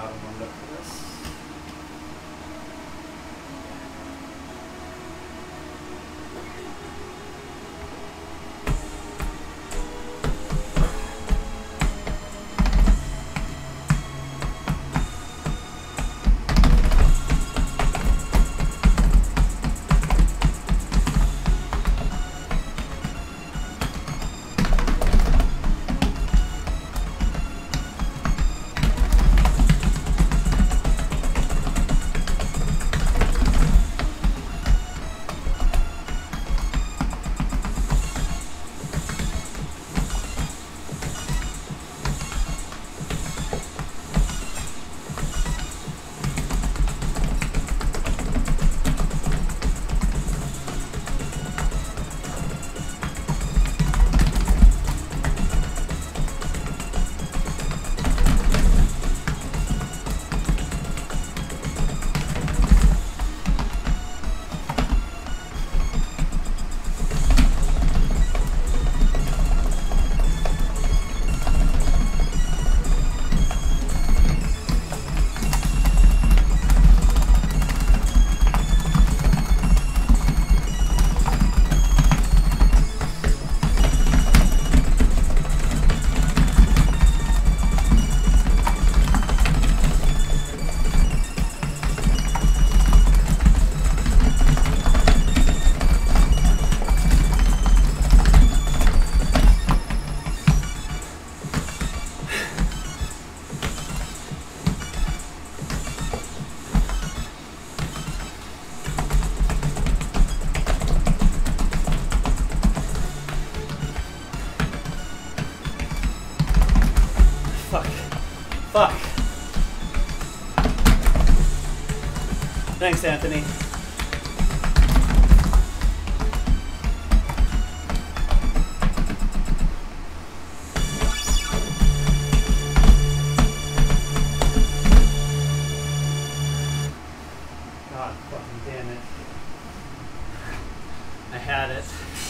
Arman'da Fuck. Fuck. Thanks, Anthony. God fucking damn it. I had it.